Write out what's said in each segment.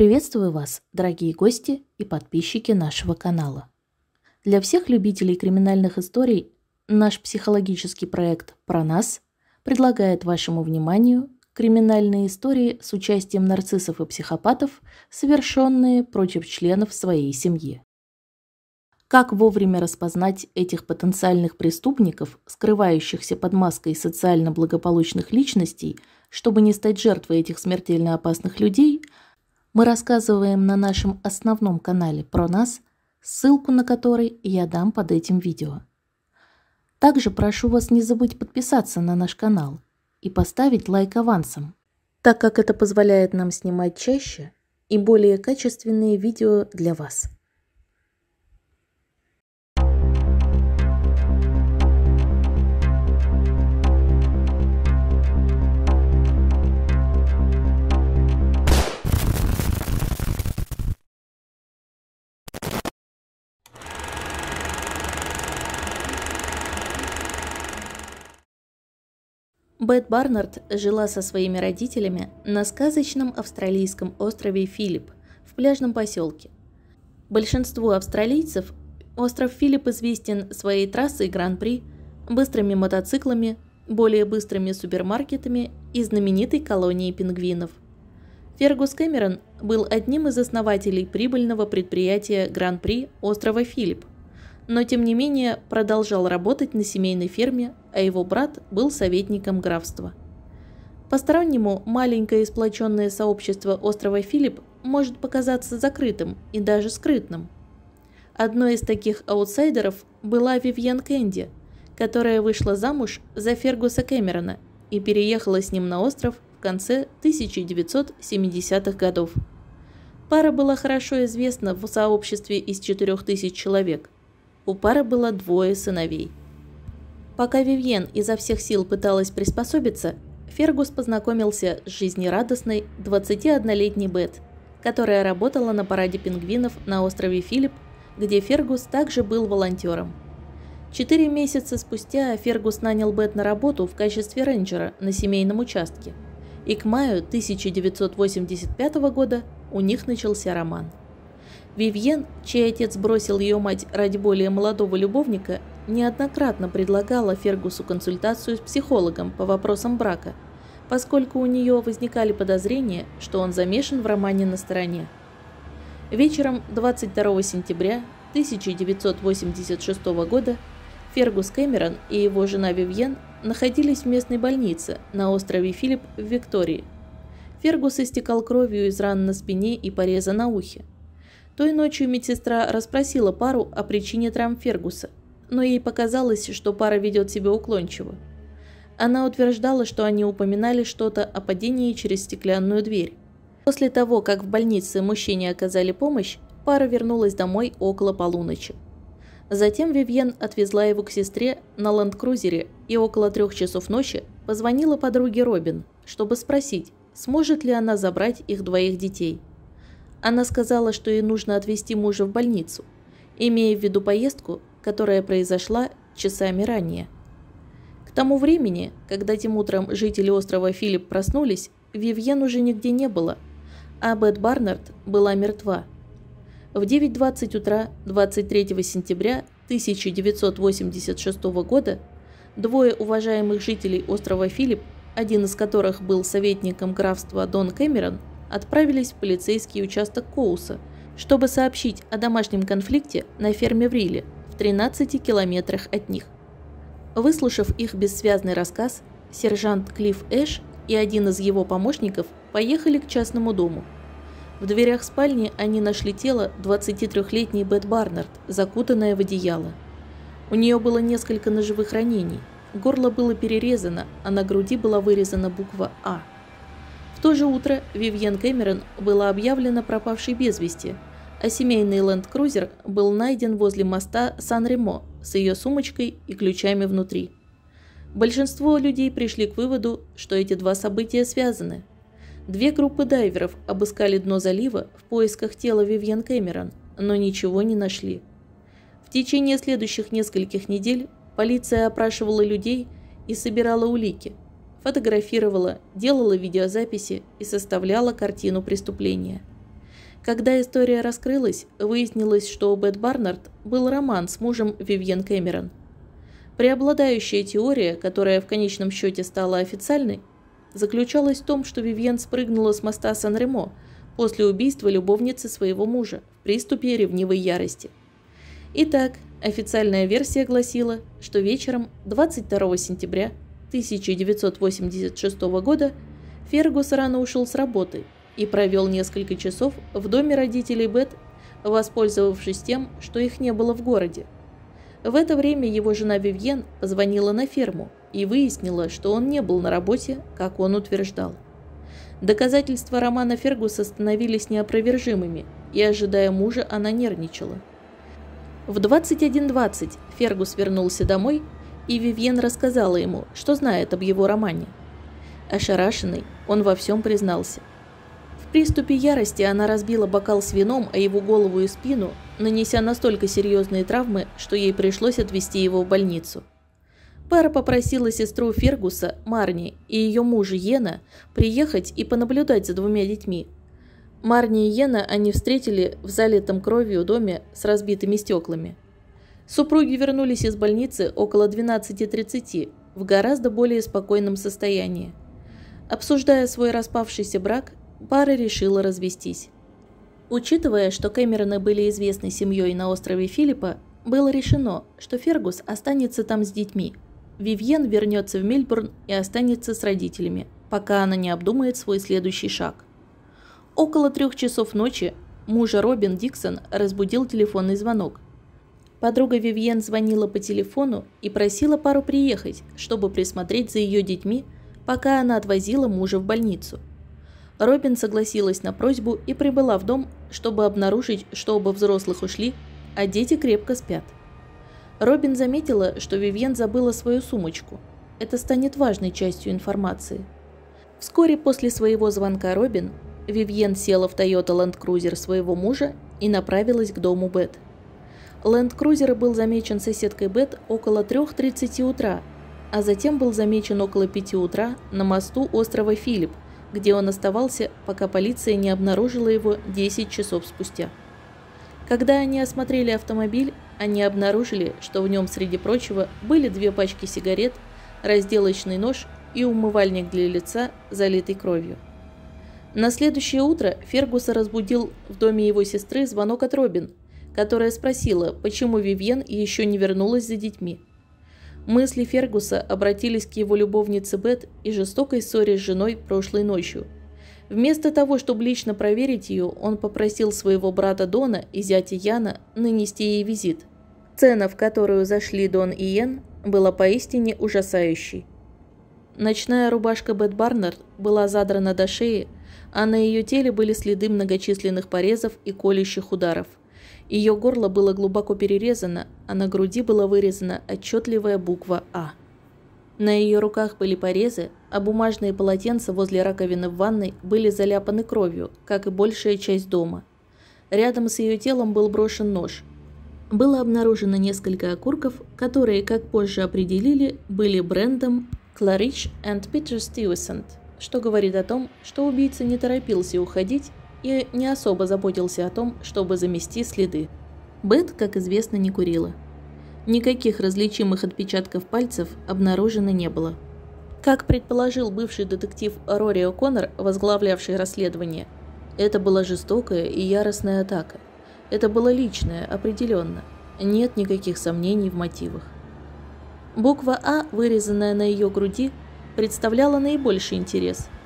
Приветствую вас, дорогие гости и подписчики нашего канала. Для всех любителей криминальных историй наш психологический проект «Про нас» предлагает вашему вниманию криминальные истории с участием нарциссов и психопатов, совершенные против членов своей семьи. Как вовремя распознать этих потенциальных преступников, скрывающихся под маской социально благополучных личностей, чтобы не стать жертвой этих смертельно опасных людей, мы рассказываем на нашем основном канале про нас, ссылку на который я дам под этим видео. Также прошу вас не забыть подписаться на наш канал и поставить лайк авансом, так как это позволяет нам снимать чаще и более качественные видео для вас. Бет Барнард жила со своими родителями на сказочном австралийском острове Филипп в пляжном поселке. Большинству австралийцев остров Филипп известен своей трассой Гран-при, быстрыми мотоциклами, более быстрыми супермаркетами и знаменитой колонией пингвинов. Фергус Кэмерон был одним из основателей прибыльного предприятия Гран-при острова Филипп, но тем не менее продолжал работать на семейной ферме, а его брат был советником графства. Постороннему маленькое сплоченное сообщество острова Филипп может показаться закрытым и даже скрытным. Одной из таких аутсайдеров была Вивьен Кэнди, которая вышла замуж за Фергуса Кэмерона и переехала с ним на остров в конце 1970-х годов. Пара была хорошо известна в сообществе из 4000 человек – у пары было двое сыновей. Пока Вивьен изо всех сил пыталась приспособиться, Фергус познакомился с жизнерадостной 21-летней Бет, которая работала на параде пингвинов на острове Филипп, где Фергус также был волонтером. Четыре месяца спустя Фергус нанял Бет на работу в качестве рейнджера на семейном участке, и к маю 1985 года у них начался роман. Вивьен, чей отец бросил ее мать ради более молодого любовника, неоднократно предлагала Фергусу консультацию с психологом по вопросам брака, поскольку у нее возникали подозрения, что он замешан в романе на стороне. Вечером 22 сентября 1986 года Фергус Кэмерон и его жена Вивьен находились в местной больнице на острове Филипп в Виктории. Фергус истекал кровью из ран на спине и пореза на ухе. Той ночью медсестра расспросила пару о причине травм Фергуса, но ей показалось, что пара ведет себя уклончиво. Она утверждала, что они упоминали что-то о падении через стеклянную дверь. После того, как в больнице мужчине оказали помощь, пара вернулась домой около полуночи. Затем Вивьен отвезла его к сестре на ленд-крузере и около трех часов ночи позвонила подруге Робин, чтобы спросить, сможет ли она забрать их двоих детей – она сказала, что ей нужно отвезти мужа в больницу, имея в виду поездку, которая произошла часами ранее. К тому времени, когда тем утром жители острова Филипп проснулись, Вивьен уже нигде не было, а Бет Барнард была мертва. В 9.20 утра 23 сентября 1986 года двое уважаемых жителей острова Филипп, один из которых был советником графства Дон Кэмерон, отправились в полицейский участок Коуса, чтобы сообщить о домашнем конфликте на ферме в Риле, 13 километрах от них. Выслушав их бессвязный рассказ, сержант Клифф Эш и один из его помощников поехали к частному дому. В дверях спальни они нашли тело 23-летней Бет Барнард, закутанное в одеяло. У нее было несколько ножевых ранений, горло было перерезано, а на груди была вырезана буква «А». В то же утро Вивьен Кэмерон была объявлена пропавшей без вести, семейный ленд-крузер был найден возле моста Сан-Ремо с ее сумочкой и ключами внутри. Большинство людей пришли к выводу, что эти два события связаны. Две группы дайверов обыскали дно залива в поисках тела Вивьен Кэмерон, но ничего не нашли. В течение следующих нескольких недель полиция опрашивала людей и собирала улики – фотографировала, делала видеозаписи и составляла картину преступления. Когда история раскрылась, выяснилось, что у Бет Барнард был роман с мужем Вивьен Кэмерон. Преобладающая теория, которая в конечном счете стала официальной, заключалась в том, что Вивьен спрыгнула с моста Сан-Ремо после убийства любовницы своего мужа в приступе ревнивой ярости. Итак, официальная версия гласила, что вечером 22 сентября 1986 года Фергус рано ушел с работы и провел несколько часов в доме родителей Бет, воспользовавшись тем, что их не было в городе. В это время его жена Вивьен позвонила на ферму и выяснила, что он не был на работе, как он утверждал. Доказательства романа Фергуса становились неопровержимыми, и, ожидая мужа, она нервничала. В 21.20 Фергус вернулся домой, и Вивьен рассказала ему, что знает об его романе. Ошарашенный, он во всем признался. Приступе ярости она разбила бокал с вином о его голову и спину, нанеся настолько серьезные травмы, что ей пришлось отвезти его в больницу. Пара попросила сестру Фергуса, Марни, и ее мужа Йена приехать и понаблюдать за двумя детьми. Марни и Йена они встретили в залитом кровью доме с разбитыми стеклами. Супруги вернулись из больницы около 12.30 в гораздо более спокойном состоянии. Обсуждая свой распавшийся брак, пара решила развестись. Учитывая, что Кэмероны были известной семьей на острове Филиппа, было решено, что Фергус останется там с детьми. Вивьен вернется в Мельбурн и останется с родителями, пока она не обдумает свой следующий шаг. Около трех часов ночи мужа Робин Диксон разбудил телефонный звонок. Подруга Вивьен звонила по телефону и просила пару приехать, чтобы присмотреть за ее детьми, пока она отвозила мужа в больницу – Робин согласилась на просьбу и прибыла в дом, чтобы обнаружить, что оба взрослых ушли, а дети крепко спят. Робин заметила, что Вивьен забыла свою сумочку. Это станет важной частью информации. Вскоре после своего звонка Робин, Вивьен села в Toyota Land Cruiser своего мужа и направилась к дому Бет. Land Cruiser был замечен соседкой Бет около 3.30 утра, а затем был замечен около 5 утра на мосту острова Филипп, где он оставался, пока полиция не обнаружила его 10 часов спустя. Когда они осмотрели автомобиль, они обнаружили, что в нем, среди прочего, были две пачки сигарет, разделочный нож и умывальник для лица, залитый кровью. На следующее утро Фергуса разбудил в доме его сестры звонок от Робин, которая спросила, почему Вивьен еще не вернулась за детьми. Мысли Фергуса обратились к его любовнице Бет и жестокой ссоре с женой прошлой ночью. Вместо того, чтобы лично проверить ее, он попросил своего брата Дона и зятя Яна нанести ей визит. Цена, в которую зашли Дон и Йен, была поистине ужасающей. Ночная рубашка Бет Барнард была задрана до шеи, а на ее теле были следы многочисленных порезов и колющих ударов. Ее горло было глубоко перерезано, а на груди была вырезана отчетливая буква «А». На ее руках были порезы, а бумажные полотенца возле раковины в ванной были заляпаны кровью, как и большая часть дома. Рядом с ее телом был брошен нож. Было обнаружено несколько окурков, которые, как позже определили, были брендом Claridge and Peter Stuyvesant, что говорит о том, что убийца не торопился уходить и не особо заботился о том, чтобы замести следы. Бет, как известно, не курила. Никаких различимых отпечатков пальцев обнаружено не было. Как предположил бывший детектив Рори О'Коннор, возглавлявший расследование, это была жестокая и яростная атака. Это было личное, определенно. Нет никаких сомнений в мотивах. Буква А, вырезанная на ее груди, представляла наибольший интерес –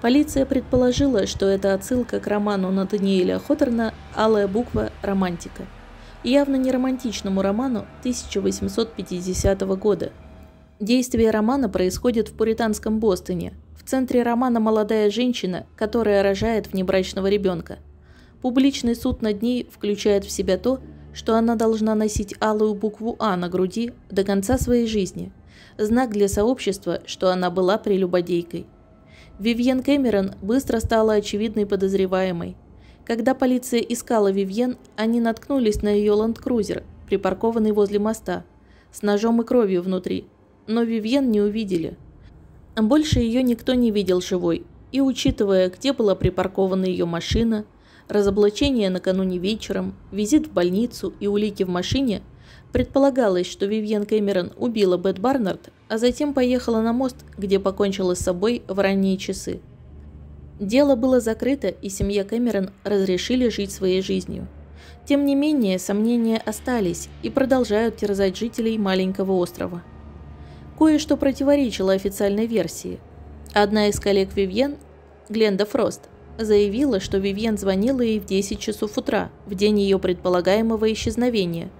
Полиция предположила, что это отсылка к роману Натаниэля Хоторна «Алая буква. Романтика», явно не романтичному роману 1850 года. Действие романа происходит в пуританском Бостоне. В центре романа молодая женщина, которая рожает внебрачного ребенка. Публичный суд над ней включает в себя то, что она должна носить алую букву «А» на груди до конца своей жизни. Знак для сообщества, что она была прелюбодейкой. Вивьен Кэмерон быстро стала очевидной подозреваемой. Когда полиция искала Вивьен, они наткнулись на ее ленд-крузер, припаркованный возле моста, с ножом и кровью внутри, но Вивьен не увидели. Больше ее никто не видел живой, и учитывая, где была припаркована ее машина, разоблачение накануне вечером, визит в больницу и улики в машине, предполагалось, что Вивьен Кэмерон убила Бет Барнард, а затем поехала на мост, где покончила с собой в ранние часы. Дело было закрыто, и семья Кэмерон разрешили жить своей жизнью. Тем не менее, сомнения остались и продолжают терзать жителей маленького острова. Кое-что противоречило официальной версии. Одна из коллег Вивьен, Гленда Фрост, заявила, что Вивьен звонила ей в 10 часов утра, в день ее предполагаемого исчезновения,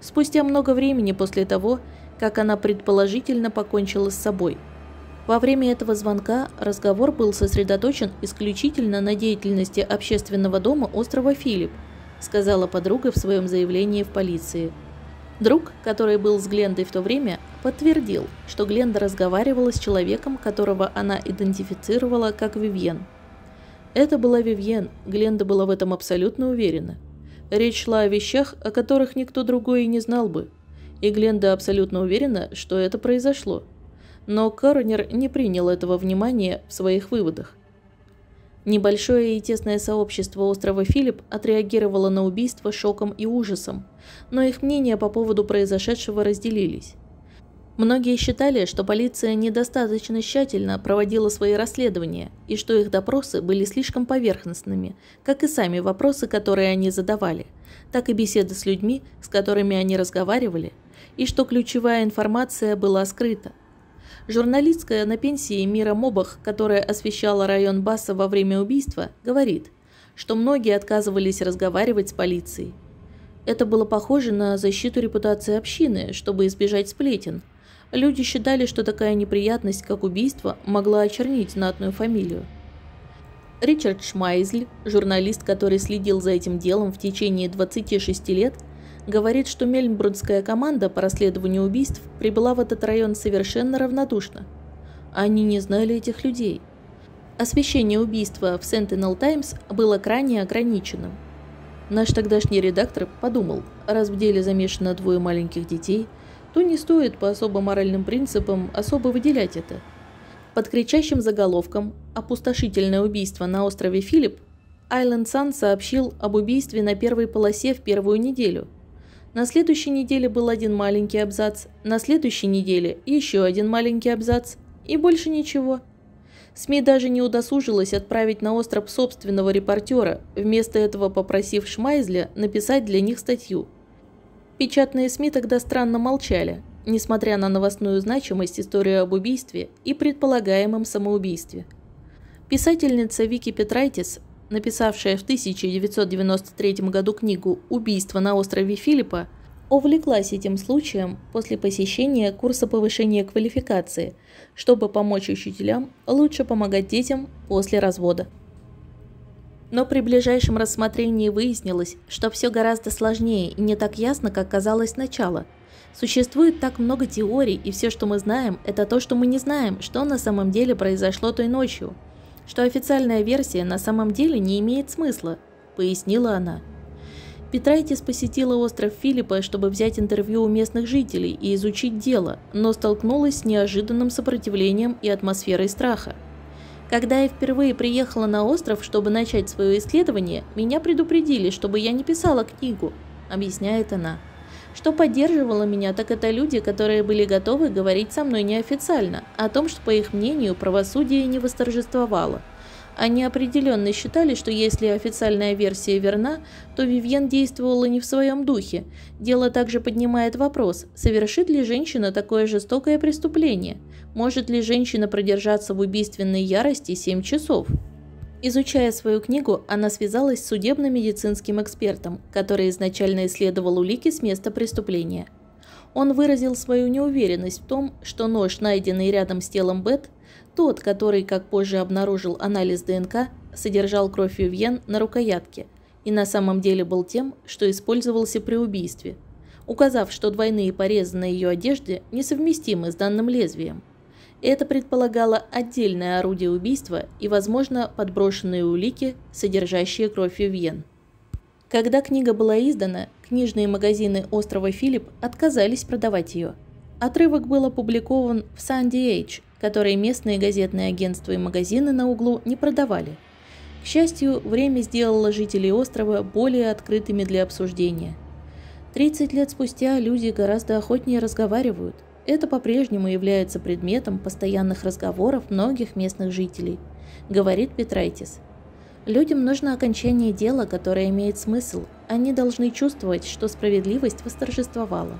спустя много времени после того, как она предположительно покончила с собой. Во время этого звонка разговор был сосредоточен исключительно на деятельности общественного дома острова Филипп, сказала подруга в своем заявлении в полиции. Друг, который был с Глендой в то время, подтвердил, что Гленда разговаривала с человеком, которого она идентифицировала как Вивьен. Это была Вивьен, Гленда была в этом абсолютно уверена. Речь шла о вещах, о которых никто другой и не знал бы. И Гленда абсолютно уверена, что это произошло. Но Коронер не принял этого внимания в своих выводах. Небольшое и тесное сообщество острова Филипп отреагировало на убийство шоком и ужасом, но их мнения по поводу произошедшего разделились. Многие считали, что полиция недостаточно тщательно проводила свои расследования и что их допросы были слишком поверхностными, как и сами вопросы, которые они задавали, так и беседы с людьми, с которыми они разговаривали, и что ключевая информация была скрыта. Журналистская на пенсии Мира Мобах, которая освещала район Баса во время убийства, говорит, что многие отказывались разговаривать с полицией. Это было похоже на защиту репутации общины, чтобы избежать сплетен – Люди считали, что такая неприятность, как убийство, могла очернить знатную фамилию. Ричард Шмайзль, журналист, который следил за этим делом в течение 26 лет, говорит, что мельбурнская команда по расследованию убийств прибыла в этот район совершенно равнодушно. Они не знали этих людей. Освещение убийства в Sentinel Times было крайне ограниченным. Наш тогдашний редактор подумал, раз в деле замешано двое маленьких детей – то не стоит по особо моральным принципам особо выделять это. Под кричащим заголовком «Опустошительное убийство на острове Филипп» Айленд Сан сообщил об убийстве на первой полосе в первую неделю. На следующей неделе был один маленький абзац, на следующей неделе еще один маленький абзац, и больше ничего. СМИ даже не удосужилась отправить на остров собственного репортера, вместо этого попросив Шмайзля написать для них статью – Печатные СМИ тогда странно молчали, несмотря на новостную значимость истории об убийстве и предполагаемом самоубийстве. Писательница Вики Петрайтис, написавшая в 1993 году книгу «Убийство на острове Филиппа», увлеклась этим случаем после посещения курса повышения квалификации, чтобы помочь учителям лучше помогать детям после развода. Но при ближайшем рассмотрении выяснилось, что все гораздо сложнее и не так ясно, как казалось сначала. Существует так много теорий, и все, что мы знаем, это то, что мы не знаем, что на самом деле произошло той ночью. Что официальная версия на самом деле не имеет смысла, пояснила она. Петрайтис посетила остров Филиппа, чтобы взять интервью у местных жителей и изучить дело, но столкнулась с неожиданным сопротивлением и атмосферой страха. Когда я впервые приехала на остров, чтобы начать свое исследование, меня предупредили, чтобы я не писала книгу, объясняет она. Что поддерживало меня, так это люди, которые были готовы говорить со мной неофициально, о том, что, по их мнению, правосудие не восторжествовало. Они определенно считали, что если официальная версия верна, то Вивьен действовала не в своем духе. Дело также поднимает вопрос, совершит ли женщина такое жестокое преступление? Может ли женщина продержаться в убийственной ярости 7 часов? Изучая свою книгу, она связалась с судебно-медицинским экспертом, который изначально исследовал улики с места преступления. Он выразил свою неуверенность в том, что нож, найденный рядом с телом Бет, тот, который, как позже обнаружил анализ ДНК, содержал кровь Вивьен на рукоятке и на самом деле был тем, что использовался при убийстве, указав, что двойные порезы на ее одежде несовместимы с данным лезвием. Это предполагало отдельное орудие убийства и, возможно, подброшенные улики, содержащие кровь Вивьен. Когда книга была издана, книжные магазины острова Филипп отказались продавать ее. Отрывок был опубликован в Sandy Age, которые местные газетные агентства и магазины на углу не продавали. К счастью, время сделало жителей острова более открытыми для обсуждения. 30 лет спустя люди гораздо охотнее разговаривают. Это по-прежнему является предметом постоянных разговоров многих местных жителей, говорит Петрайтис. Людям нужно окончание дела, которое имеет смысл. Они должны чувствовать, что справедливость восторжествовала.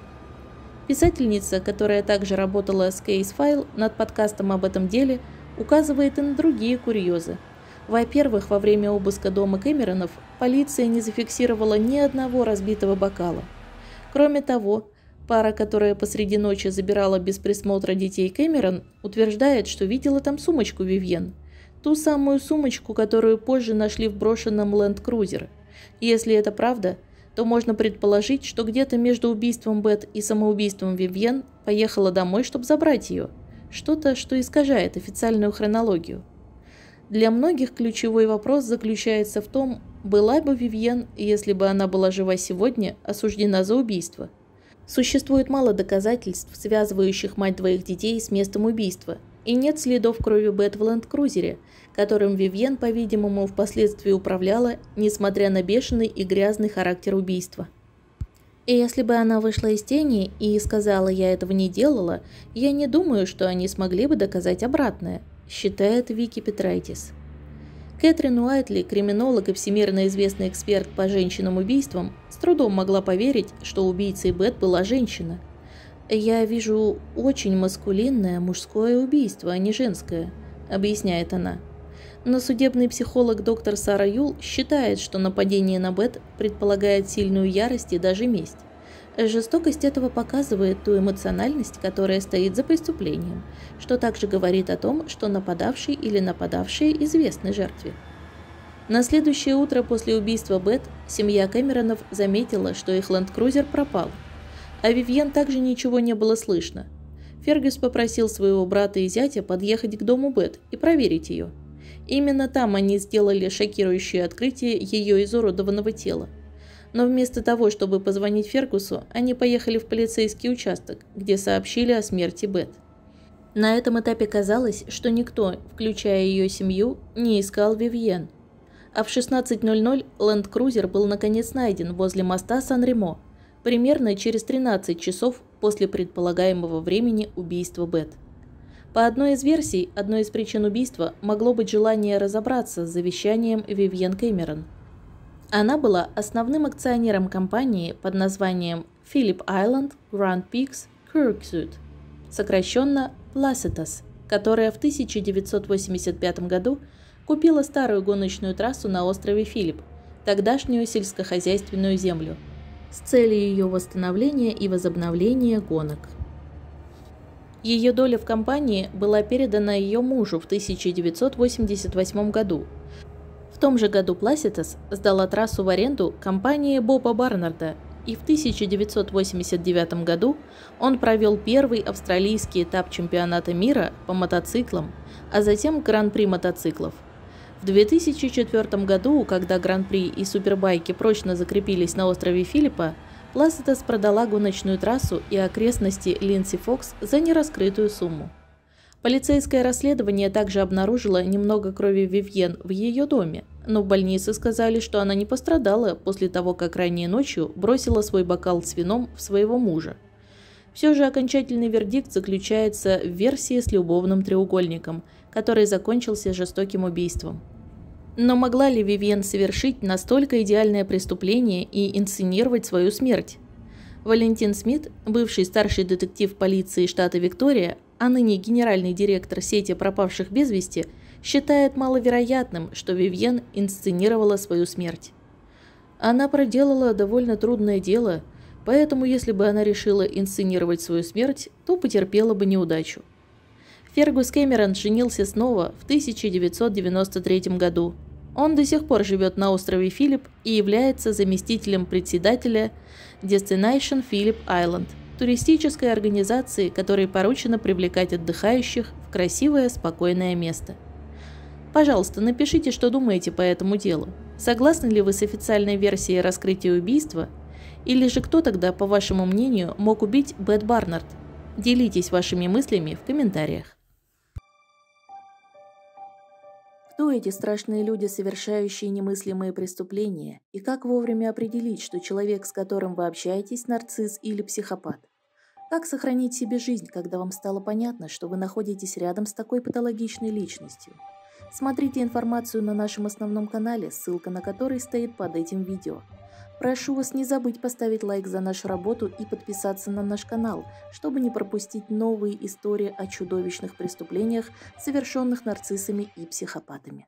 Писательница, которая также работала с Case File над подкастом об этом деле, указывает и на другие курьезы – во-первых, во время обыска дома Кэмеронов полиция не зафиксировала ни одного разбитого бокала. Кроме того, пара, которая посреди ночи забирала без присмотра детей Кэмерон, утверждает, что видела там сумочку Вивьен. Ту самую сумочку, которую позже нашли в брошенном ленд-крузер. Если это правда, то можно предположить, что где-то между убийством Бет и самоубийством Вивьен поехала домой, чтобы забрать ее. Что-то, что искажает официальную хронологию. Для многих ключевой вопрос заключается в том, была бы Вивьен, если бы она была жива сегодня, осуждена за убийство. Существует мало доказательств, связывающих мать двоих детей с местом убийства, и нет следов крови Бет в ленд-крузере, которым Вивьен, по-видимому, впоследствии управляла, несмотря на бешеный и грязный характер убийства. И если бы она вышла из тени и сказала «я этого не делала», я не думаю, что они смогли бы доказать обратное – считает Вики Петрайтис. Кэтрин Уайтли, криминолог и всемирно известный эксперт по женщинам убийствам, с трудом могла поверить, что убийцей Бет была женщина. «Я вижу очень маскулинное мужское убийство, а не женское», — объясняет она. Но судебный психолог доктор Сара Юл считает, что нападение на Бет предполагает сильную ярость и даже месть. Жестокость этого показывает ту эмоциональность, которая стоит за преступлением, что также говорит о том, что нападавший или нападавшие известны жертве. На следующее утро после убийства Бет семья Кэмеронов заметила, что их ленд-крузер пропал. А Вивьен также ничего не было слышно. Фергюс попросил своего брата и зятя подъехать к дому Бет и проверить ее. Именно там они сделали шокирующее открытие ее изуродованного тела – но вместо того, чтобы позвонить Фергусу, они поехали в полицейский участок, где сообщили о смерти Бет. На этом этапе казалось, что никто, включая ее семью, не искал Вивьен. А в 16.00 ленд-крузер был наконец найден возле моста Сан-Ремо, примерно через 13 часов после предполагаемого времени убийства Бет. По одной из версий, одной из причин убийства могло быть желание разобраться с завещанием Вивьен Кэмерон – она была основным акционером компании под названием Philip Island Grand Peaks Kirkwood, сокращенно Placitas, которая в 1985 году купила старую гоночную трассу на острове Филипп, тогдашнюю сельскохозяйственную землю, с целью ее восстановления и возобновления гонок. Ее доля в компании была передана ее мужу в 1988 году – в том же году Пласитас сдала трассу в аренду компании Боба Барнарда, и в 1989 году он провел первый австралийский этап чемпионата мира по мотоциклам, а затем Гран-при мотоциклов. В 2004 году, когда Гран-при и супербайки прочно закрепились на острове Филиппа, Пласитас продала гоночную трассу и окрестности Линси Фокс за нераскрытую сумму. Полицейское расследование также обнаружило немного крови Вивьен в ее доме, но в больнице сказали, что она не пострадала после того, как ранее ночью бросила свой бокал с вином в своего мужа. Все же окончательный вердикт заключается в версии с любовным треугольником, который закончился жестоким убийством. Но могла ли Вивьен совершить настолько идеальное преступление и инсценировать свою смерть? Валентин Смит, бывший старший детектив полиции штата Виктория, а ныне генеральный директор сети пропавших без вести, считает маловероятным, что Вивьен инсценировала свою смерть. Она проделала довольно трудное дело, поэтому если бы она решила инсценировать свою смерть, то потерпела бы неудачу. Фергус Кэмерон женился снова в 1993 году. Он до сих пор живет на острове Филипп и является заместителем председателя Destination Phillip Island – туристической организации, которой поручено привлекать отдыхающих в красивое, спокойное место. Пожалуйста, напишите, что думаете по этому делу. Согласны ли вы с официальной версией раскрытия убийства? Или же кто тогда, по вашему мнению, мог убить Бет Барнард? Делитесь вашими мыслями в комментариях. Кто эти страшные люди, совершающие немыслимые преступления, и как вовремя определить, что человек, с которым вы общаетесь, нарцисс или психопат? Как сохранить себе жизнь, когда вам стало понятно, что вы находитесь рядом с такой патологичной личностью? Смотрите информацию на нашем основном канале, ссылка на который стоит под этим видео. Прошу вас не забыть поставить лайк за нашу работу и подписаться на наш канал, чтобы не пропустить новые истории о чудовищных преступлениях, совершенных нарциссами и психопатами.